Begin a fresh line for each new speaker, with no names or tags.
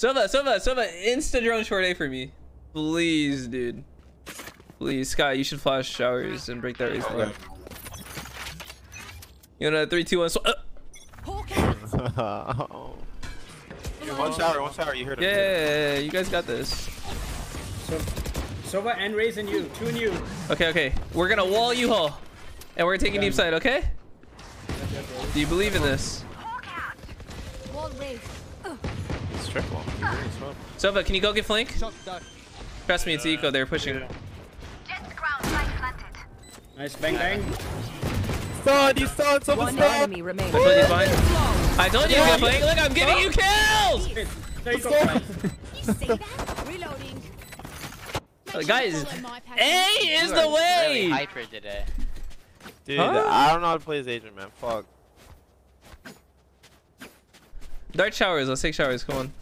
Sova, Sova, Sova, insta drone short A for me. Please, dude. Please, Sky, you should flash showers and break that race line.
Okay.
You know, three, two, one. So, uh,
Yeah, one shower, one shower. You heard him.
yeah, yeah, yeah, you guys got this.
So, Sova and Raze and you. Two and you.
Okay, okay. We're gonna wall you all, and we're taking deep side. Okay? Do you believe in this?
Wall raised.
It's triple. He's really slow.
Sova, can you go get flank? Trust me, it's Eco. They're pushing.
Yeah.
Nice bang bang.
Stun, he's stunned. Someone's
One
stunned.
enemy remaining.
I told you fine. I told you to get flank. Look, I'm giving you kills.
There you go, guys.
You see that? Reloading.
Uh, guys,
Follow my pattern.
A is the
are Really
way.
hyper today.
Dude,
Huh?
I don't know how to play as agent, man. Fuck.
Dart showers. Let's take showers. Come on.